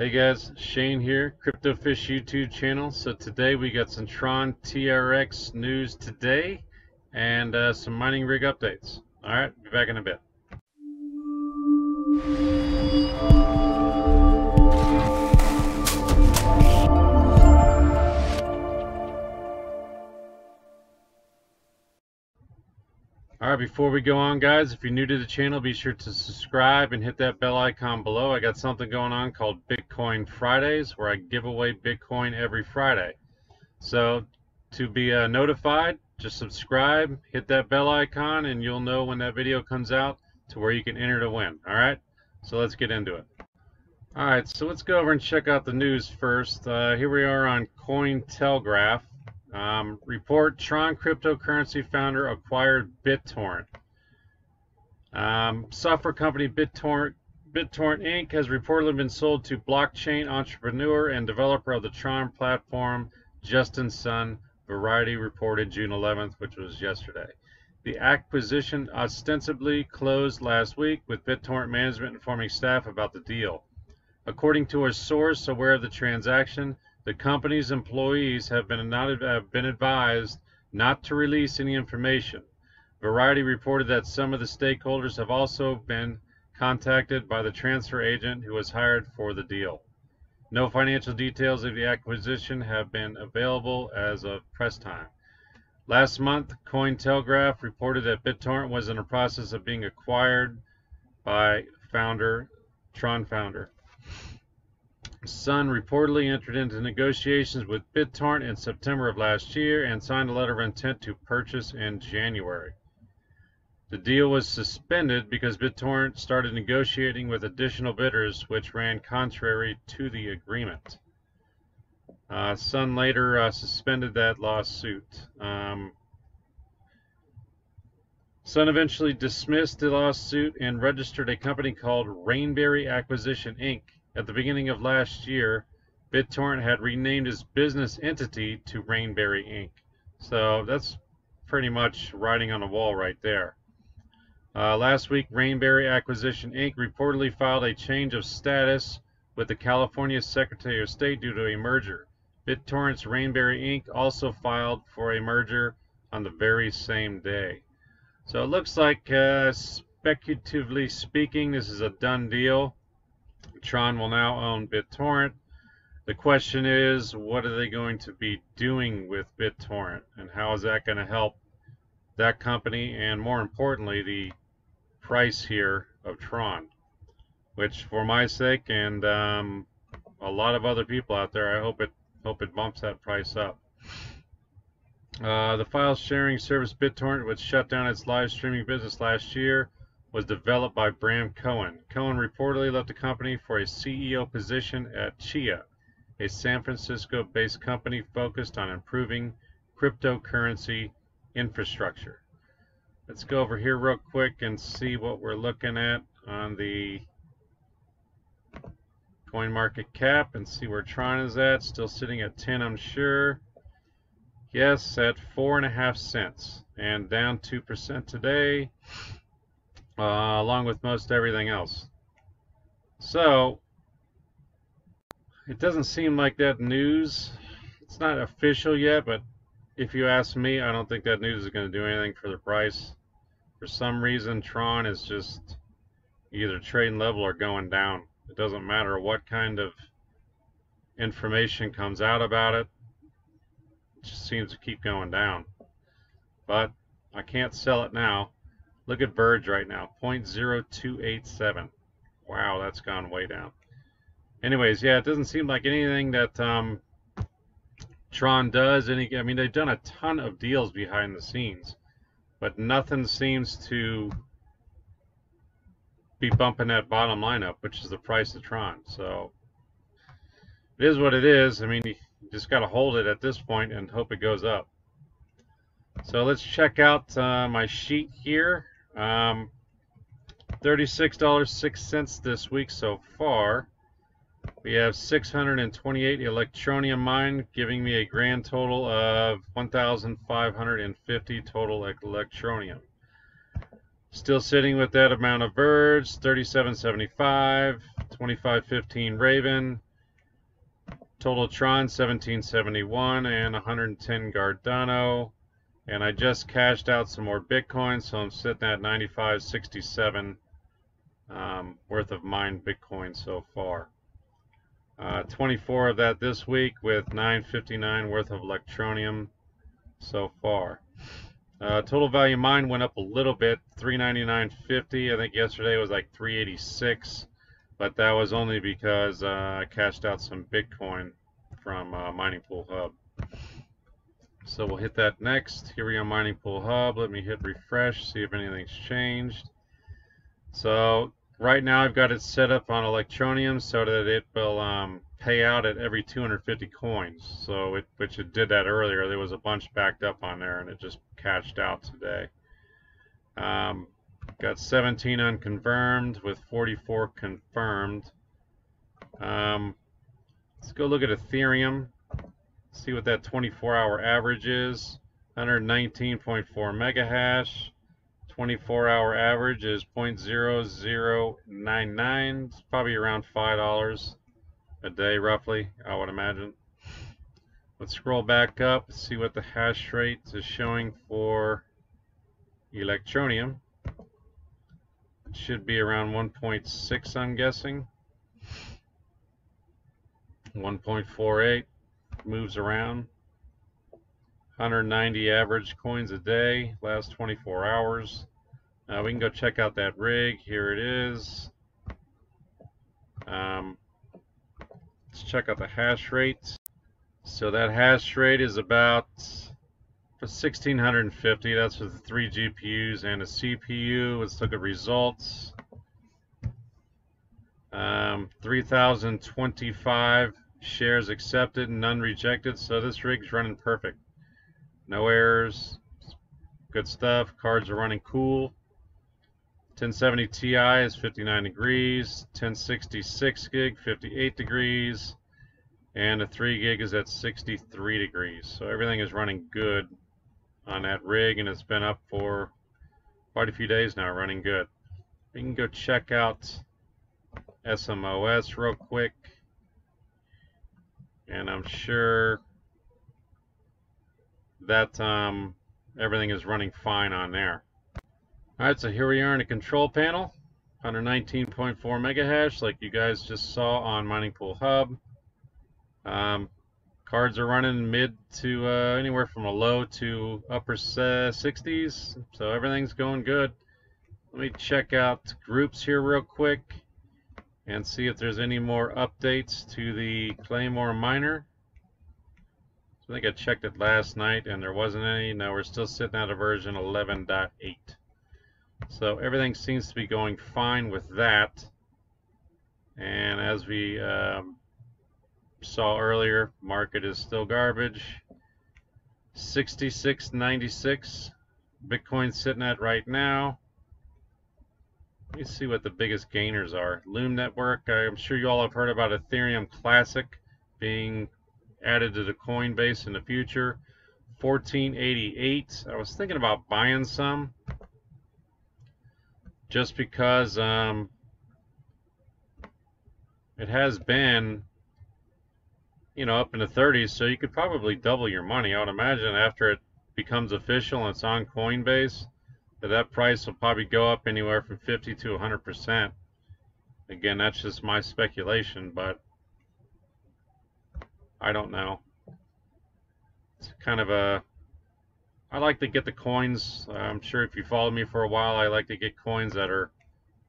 Hey guys, Shane here, CryptoFish YouTube channel. So today we got some Tron TRX news today and uh, some mining rig updates. Alright, be back in a bit. Alright, before we go on guys, if you're new to the channel, be sure to subscribe and hit that bell icon below. I got something going on called Bitcoin Fridays where I give away Bitcoin every Friday. So to be uh, notified, just subscribe, hit that bell icon, and you'll know when that video comes out to where you can enter to win. Alright, so let's get into it. Alright, so let's go over and check out the news first. Uh, here we are on Cointelegraph. Um, report Tron cryptocurrency founder acquired BitTorrent. Um, software company BitTorrent, BitTorrent Inc. has reportedly been sold to blockchain entrepreneur and developer of the Tron platform, Justin Sun. Variety reported June 11th, which was yesterday. The acquisition ostensibly closed last week, with BitTorrent management informing staff about the deal. According to a source aware of the transaction, the company's employees have been, not, have been advised not to release any information. Variety reported that some of the stakeholders have also been contacted by the transfer agent who was hired for the deal. No financial details of the acquisition have been available as of press time. Last month, Cointelegraph reported that BitTorrent was in the process of being acquired by founder Tron founder. Sun reportedly entered into negotiations with BitTorrent in September of last year and signed a letter of intent to purchase in January. The deal was suspended because BitTorrent started negotiating with additional bidders, which ran contrary to the agreement. Uh, Sun later uh, suspended that lawsuit. Um, Sun eventually dismissed the lawsuit and registered a company called Rainberry Acquisition Inc. At the beginning of last year, BitTorrent had renamed its business entity to Rainberry Inc. So that's pretty much writing on the wall right there. Uh, last week, Rainberry Acquisition Inc. reportedly filed a change of status with the California Secretary of State due to a merger. BitTorrent's Rainberry Inc. also filed for a merger on the very same day. So it looks like, uh, speculatively speaking, this is a done deal. Tron will now own BitTorrent. The question is, what are they going to be doing with BitTorrent, and how is that going to help that company, and more importantly, the price here of Tron, which, for my sake and um, a lot of other people out there, I hope it hope it bumps that price up. Uh, the file sharing service BitTorrent, which shut down its live streaming business last year, was developed by Bram Cohen. Cohen reportedly left the company for a CEO position at Chia, a San Francisco based company focused on improving cryptocurrency infrastructure. Let's go over here real quick and see what we're looking at on the coin market cap and see where Tron is at. Still sitting at 10, I'm sure. Yes, at four and a half cents and down 2% today uh, along with most everything else. So, it doesn't seem like that news, it's not official yet, but if you ask me, I don't think that news is going to do anything for the price. For some reason, Tron is just either trading level or going down. It doesn't matter what kind of information comes out about it. It just seems to keep going down. But I can't sell it now. Look at Verge right now, 0.0287. Wow, that's gone way down. Anyways, yeah, it doesn't seem like anything that um, Tron does. Any, I mean, they've done a ton of deals behind the scenes, but nothing seems to be bumping that bottom line up, which is the price of Tron. So it is what it is. I mean, you just got to hold it at this point and hope it goes up. So let's check out uh, my sheet here. Um, $36.06 this week so far. We have 628 Electroneum mined, giving me a grand total of 1,550 total Electroneum. Still sitting with that amount of birds, 3775, 2515 Raven, Total Tron 1771 and 110 Cardano. And I just cashed out some more Bitcoin, so I'm sitting at 95.67 um, worth of mined Bitcoin so far. Uh, 24 of that this week with 959 worth of Electroneum so far. Uh, total value mine went up a little bit, 399.50. I think yesterday was like 386, but that was only because uh, I cashed out some Bitcoin from uh, Mining Pool Hub. So we'll hit that next. Here we go, Mining Pool Hub. Let me hit refresh, see if anything's changed. So right now I've got it set up on Electroneum so that it will um, pay out at every 250 coins. So it, which it did that earlier. There was a bunch backed up on there and it just cashed out today. Um, got 17 unconfirmed with 44 confirmed. Um, let's go look at Ethereum. See what that 24 hour average is. 119.4 mega hash. 24 hour average is 0.0099. It's probably around $5 a day, roughly, I would imagine. Let's scroll back up, see what the hash rate is showing for Electroneum It should be around 1.6, I'm guessing. 1.48 moves around. 190 average coins a day, last 24 hours. Uh, we can go check out that rig. Here it is. Um, let's check out the hash rate. So that hash rate is about 1650. That's with three GPUs and a CPU. Let's look at results. Um, 3025 shares accepted, and none rejected. So this rig's running perfect. No errors. Good stuff. Cards are running cool. 1070 Ti is 59 degrees. 1066 gig, 58 degrees. And the 3 gig is at 63 degrees. So everything is running good on that rig and it's been up for quite a few days now running good. We can go check out SMOS real quick. And I'm sure that um, everything is running fine on there. Alright, so here we are in a control panel, 119.4 mega hash, like you guys just saw on Mining Pool Hub. Um, cards are running mid to uh, anywhere from a low to upper 60s, so everything's going good. Let me check out groups here real quick and see if there's any more updates to the Claymore miner. I think I checked it last night and there wasn't any. Now we're still sitting at a version 11.8. So everything seems to be going fine with that. And as we um, saw earlier, market is still garbage. 66.96 Bitcoin sitting at right now. Let me see what the biggest gainers are. Loom Network, I'm sure you all have heard about Ethereum Classic being added to the Coinbase in the future. 1488. I was thinking about buying some just because um, it has been you know up in the 30s so you could probably double your money I would imagine after it becomes official and it's on Coinbase that that price will probably go up anywhere from 50 to 100 percent again that's just my speculation but I don't know. It's kind of a. I like to get the coins. I'm sure if you follow me for a while, I like to get coins that are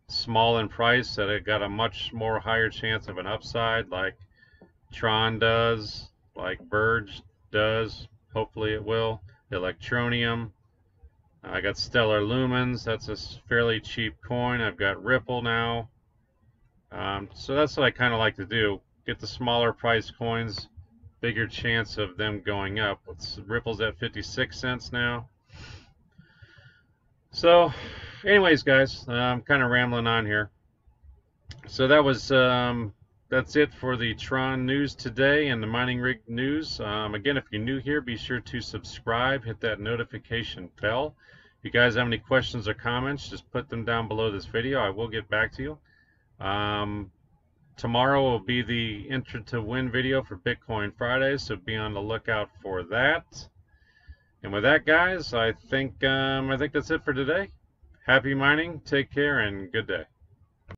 small in price, that have got a much more higher chance of an upside, like Tron does, like Verge does. Hopefully it will. Electroneum. I got Stellar Lumens. That's a fairly cheap coin. I've got Ripple now. Um, so that's what I kind of like to do. Get the smaller price coins bigger chance of them going up. It's, Ripple's at 56 cents now. So, anyways, guys, I'm kind of rambling on here. So that was um, that's it for the Tron news today and the mining rig news. Um, again, if you're new here, be sure to subscribe, hit that notification bell. If you guys have any questions or comments, just put them down below this video. I will get back to you. Um, tomorrow will be the enter to win video for Bitcoin Friday, so be on the lookout for that. And with that, guys, I think um, I think that's it for today. Happy mining, take care, and good day.